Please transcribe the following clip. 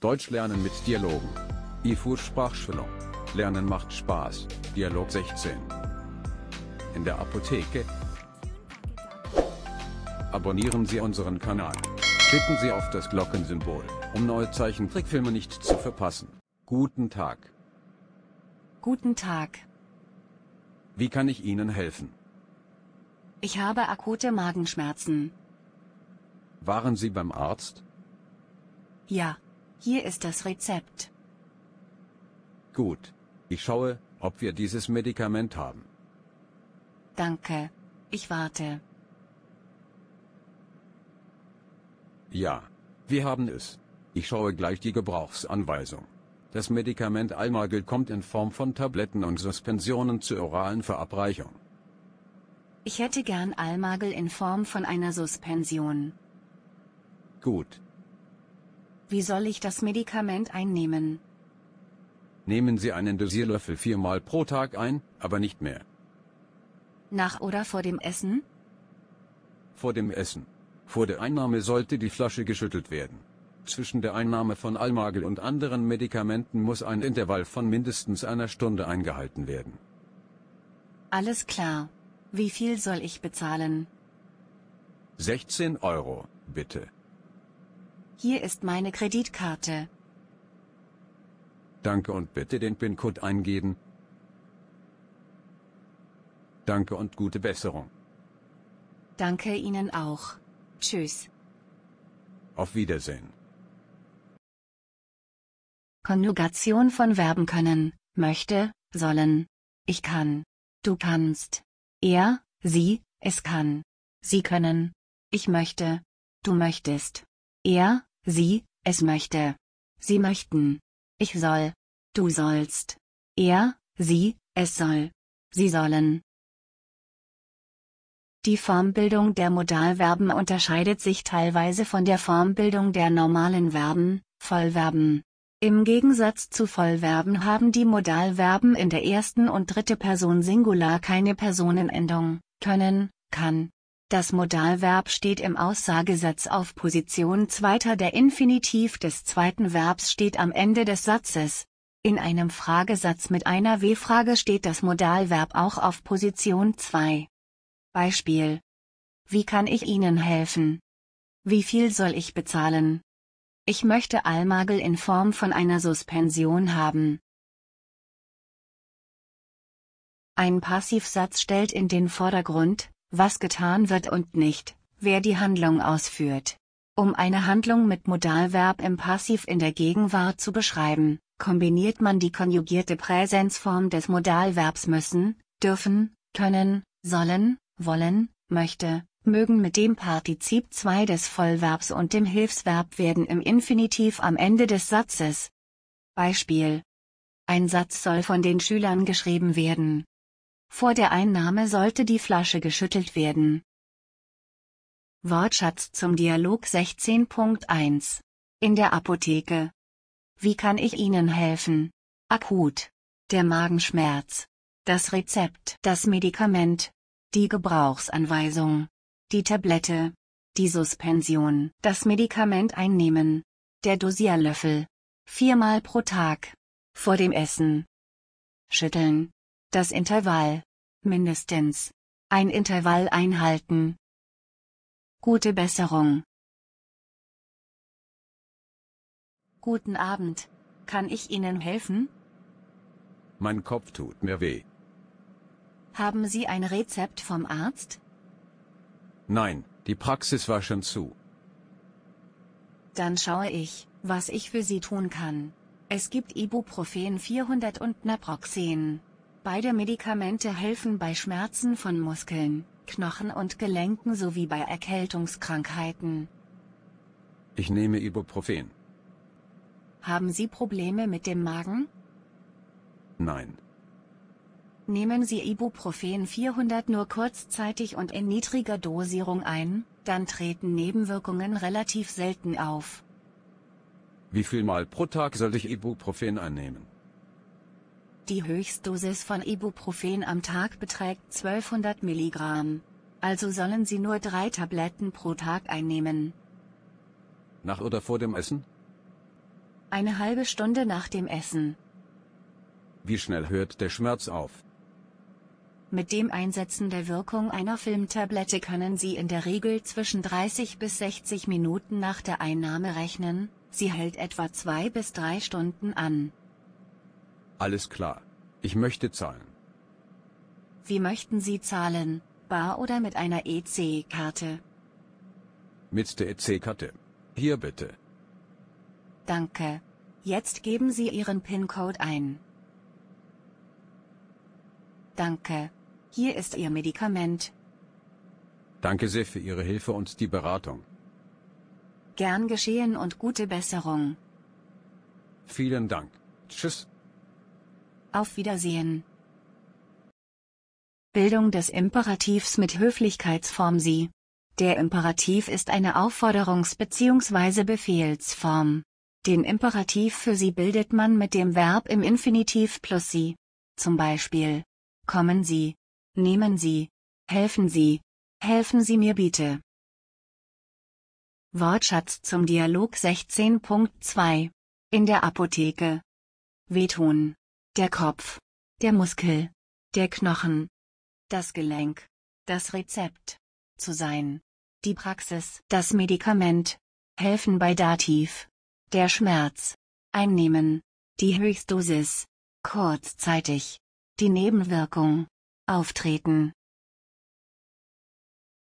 Deutsch lernen mit Dialogen. IFU Sprachschulung. Lernen macht Spaß. Dialog 16. In der Apotheke. Abonnieren Sie unseren Kanal. Klicken Sie auf das Glockensymbol, um neue Zeichentrickfilme nicht zu verpassen. Guten Tag. Guten Tag. Wie kann ich Ihnen helfen? Ich habe akute Magenschmerzen. Waren Sie beim Arzt? Ja. Hier ist das Rezept. Gut. Ich schaue, ob wir dieses Medikament haben. Danke. Ich warte. Ja. Wir haben es. Ich schaue gleich die Gebrauchsanweisung. Das Medikament Almagel kommt in Form von Tabletten und Suspensionen zur oralen Verabreichung. Ich hätte gern Almagel in Form von einer Suspension. Gut. Wie soll ich das Medikament einnehmen? Nehmen Sie einen Dosierlöffel viermal pro Tag ein, aber nicht mehr. Nach oder vor dem Essen? Vor dem Essen. Vor der Einnahme sollte die Flasche geschüttelt werden. Zwischen der Einnahme von Almagel und anderen Medikamenten muss ein Intervall von mindestens einer Stunde eingehalten werden. Alles klar. Wie viel soll ich bezahlen? 16 Euro, bitte. Hier ist meine Kreditkarte. Danke und bitte den PIN-Code eingeben. Danke und gute Besserung. Danke Ihnen auch. Tschüss. Auf Wiedersehen. Konjugation von Verben können, möchte, sollen. Ich kann. Du kannst. Er, sie, es kann. Sie können. Ich möchte. Du möchtest. Er, sie, es möchte. Sie möchten. Ich soll. Du sollst. Er, sie, es soll. Sie sollen. Die Formbildung der Modalverben unterscheidet sich teilweise von der Formbildung der normalen Verben, Vollverben. Im Gegensatz zu Vollverben haben die Modalverben in der ersten und dritte Person Singular keine Personenendung, können, kann. Das Modalverb steht im Aussagesatz auf Position zweiter der Infinitiv des zweiten Verbs steht am Ende des Satzes. In einem Fragesatz mit einer W-Frage steht das Modalverb auch auf Position 2. Beispiel. Wie kann ich Ihnen helfen? Wie viel soll ich bezahlen? Ich möchte Almagel in Form von einer Suspension haben. Ein Passivsatz stellt in den Vordergrund, was getan wird und nicht, wer die Handlung ausführt. Um eine Handlung mit Modalverb im Passiv in der Gegenwart zu beschreiben, kombiniert man die konjugierte Präsenzform des Modalverbs müssen, dürfen, können, sollen, wollen, möchte, mögen mit dem Partizip 2 des Vollverbs und dem Hilfsverb werden im Infinitiv am Ende des Satzes. Beispiel. Ein Satz soll von den Schülern geschrieben werden. Vor der Einnahme sollte die Flasche geschüttelt werden. Wortschatz zum Dialog 16.1 In der Apotheke. Wie kann ich Ihnen helfen? Akut. Der Magenschmerz. Das Rezept. Das Medikament. Die Gebrauchsanweisung die Tablette, die Suspension, das Medikament einnehmen, der Dosierlöffel, viermal pro Tag, vor dem Essen, schütteln, das Intervall, mindestens, ein Intervall einhalten. Gute Besserung. Guten Abend, kann ich Ihnen helfen? Mein Kopf tut mir weh. Haben Sie ein Rezept vom Arzt? Nein, die Praxis war schon zu. Dann schaue ich, was ich für Sie tun kann. Es gibt Ibuprofen 400 und Naproxen. Beide Medikamente helfen bei Schmerzen von Muskeln, Knochen und Gelenken sowie bei Erkältungskrankheiten. Ich nehme Ibuprofen. Haben Sie Probleme mit dem Magen? Nein. Nehmen Sie Ibuprofen 400 nur kurzzeitig und in niedriger Dosierung ein, dann treten Nebenwirkungen relativ selten auf. Wie viel Mal pro Tag sollte ich Ibuprofen einnehmen? Die Höchstdosis von Ibuprofen am Tag beträgt 1200 Milligramm. Also sollen Sie nur drei Tabletten pro Tag einnehmen. Nach oder vor dem Essen? Eine halbe Stunde nach dem Essen. Wie schnell hört der Schmerz auf? Mit dem Einsetzen der Wirkung einer Filmtablette können Sie in der Regel zwischen 30 bis 60 Minuten nach der Einnahme rechnen, sie hält etwa zwei bis drei Stunden an. Alles klar. Ich möchte zahlen. Wie möchten Sie zahlen, bar oder mit einer EC-Karte? Mit der EC-Karte. Hier bitte. Danke. Jetzt geben Sie Ihren PIN-Code ein. Danke. Hier ist Ihr Medikament. Danke sehr für Ihre Hilfe und die Beratung. Gern geschehen und gute Besserung. Vielen Dank. Tschüss. Auf Wiedersehen. Bildung des Imperativs mit Höflichkeitsform Sie. Der Imperativ ist eine Aufforderungs- bzw. Befehlsform. Den Imperativ für Sie bildet man mit dem Verb im Infinitiv plus Sie. Zum Beispiel. Kommen Sie. Nehmen Sie. Helfen Sie. Helfen Sie mir bitte. Wortschatz zum Dialog 16.2. In der Apotheke. Wehtun. Der Kopf. Der Muskel. Der Knochen. Das Gelenk. Das Rezept. Zu sein. Die Praxis. Das Medikament. Helfen bei Dativ. Der Schmerz. Einnehmen. Die Höchstdosis. Kurzzeitig. Die Nebenwirkung. Auftreten.